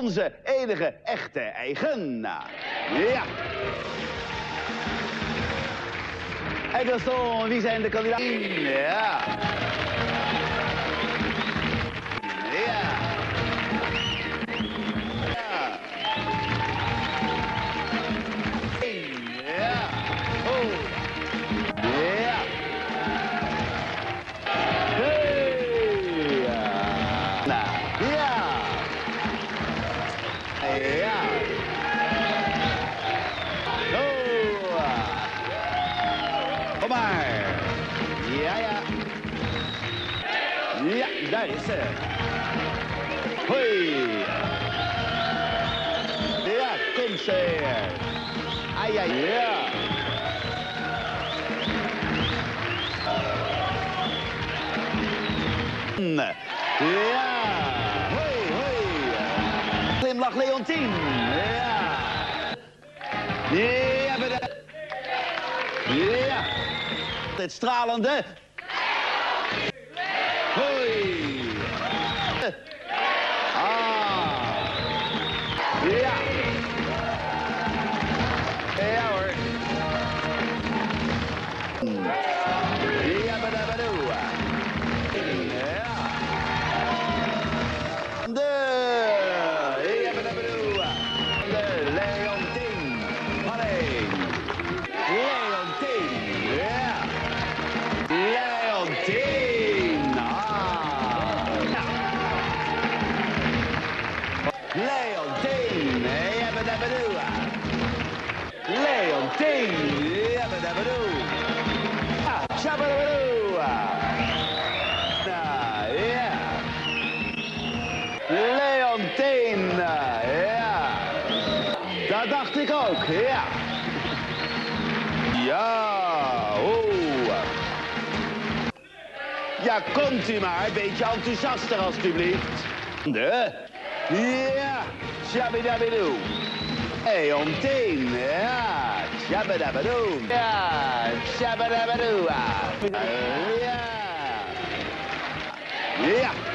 Onze enige echte eigenaar. Ja. En Gaston, wie zijn de kandidaten? Ja. Maar. Ja, ja. Ja, daar is ze. Hoi. Ja, kom ze. Ai, ai, ja. Ja. Hoi, hoi. Glimlach Leontien. Ja. Ja, Het stralende. Hoi. Ah. Ja. Leontien. Ah. Ja. Leontien. Ja, bedabedoe. Leontien. Ja, bedabedoe. Ah, shabadoe. Nou, ja. Leontien. Ja. Dat dacht ik ook, ja. Ja, Ja, komt u maar. Beetje enthousiaster, alstublieft. De. Ja. Shabidabidoe. Hey, om tien. Ja. Shabidabidoe. Ja. Shabidabidoe. Ja. Ja.